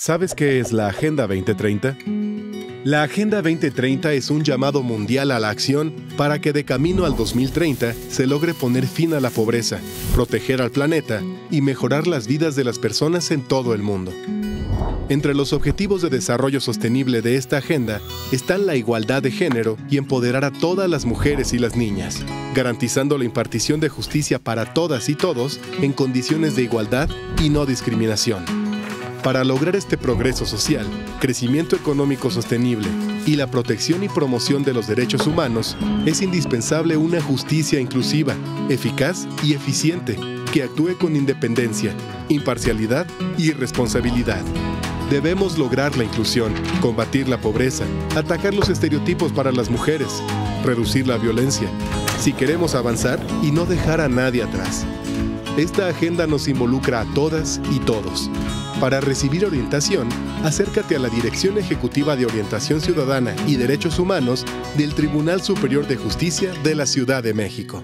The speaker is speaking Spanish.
¿Sabes qué es la Agenda 2030? La Agenda 2030 es un llamado mundial a la acción para que de camino al 2030 se logre poner fin a la pobreza, proteger al planeta y mejorar las vidas de las personas en todo el mundo. Entre los objetivos de desarrollo sostenible de esta agenda están la igualdad de género y empoderar a todas las mujeres y las niñas, garantizando la impartición de justicia para todas y todos en condiciones de igualdad y no discriminación. Para lograr este progreso social, crecimiento económico sostenible y la protección y promoción de los derechos humanos, es indispensable una justicia inclusiva, eficaz y eficiente, que actúe con independencia, imparcialidad y responsabilidad. Debemos lograr la inclusión, combatir la pobreza, atacar los estereotipos para las mujeres, reducir la violencia, si queremos avanzar y no dejar a nadie atrás. Esta agenda nos involucra a todas y todos. Para recibir orientación, acércate a la Dirección Ejecutiva de Orientación Ciudadana y Derechos Humanos del Tribunal Superior de Justicia de la Ciudad de México.